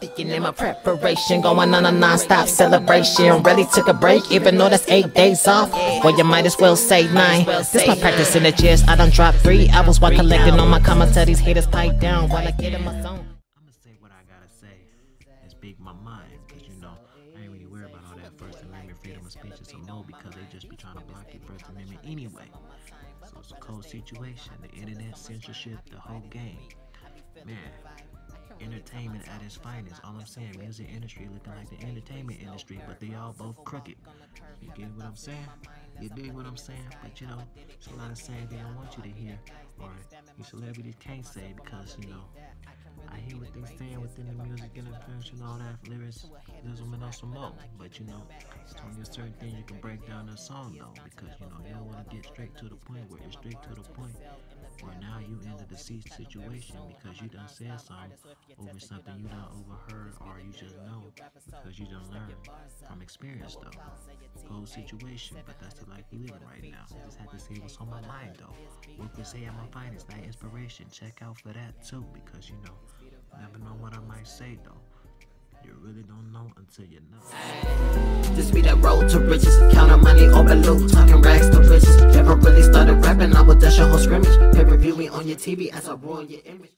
Thinking in my preparation, going on a non-stop celebration. Really took a break, even though that's eight days off. Well, you might as well say nine. This my practice in the gist. I done dropped three hours while collecting all my comments. Tell these haters pipe down while I get in my zone. I'ma say what I gotta say and speak my mind, cause you know I ain't really worried about all that First Amendment freedom of speech and some more because they just be trying to block your First Amendment anyway. So it's a cold situation. The internet censorship, the whole game. Man, entertainment at its finest. All I'm saying, music industry looking like the entertainment industry, but they all both crooked. You get what I'm saying? You dig what I'm saying? But you know, it's a lot of saying they don't want you to hear, or these celebrities can't say because you know. I hear what they saying within the music and all that lyrics, There's lyricism and some more. But you know, it's only a certain things you can break down a song though, because you know you don't want to get straight to the point where it's straight to the point deceased situation because you done said something over something you done overheard or you just know because you done learned from experience though. Cold situation, but that's the life we living right now. I just had to say what's on my mind though. What we say at my finest, that inspiration. Check out for that too because you know, never know what I might say though. You really don't know until you know. This be that road to riches, counting money over loot, talking rags to riches. Never really started rapping, I would dash a whole scrimmage. On your TV as I ruin your image.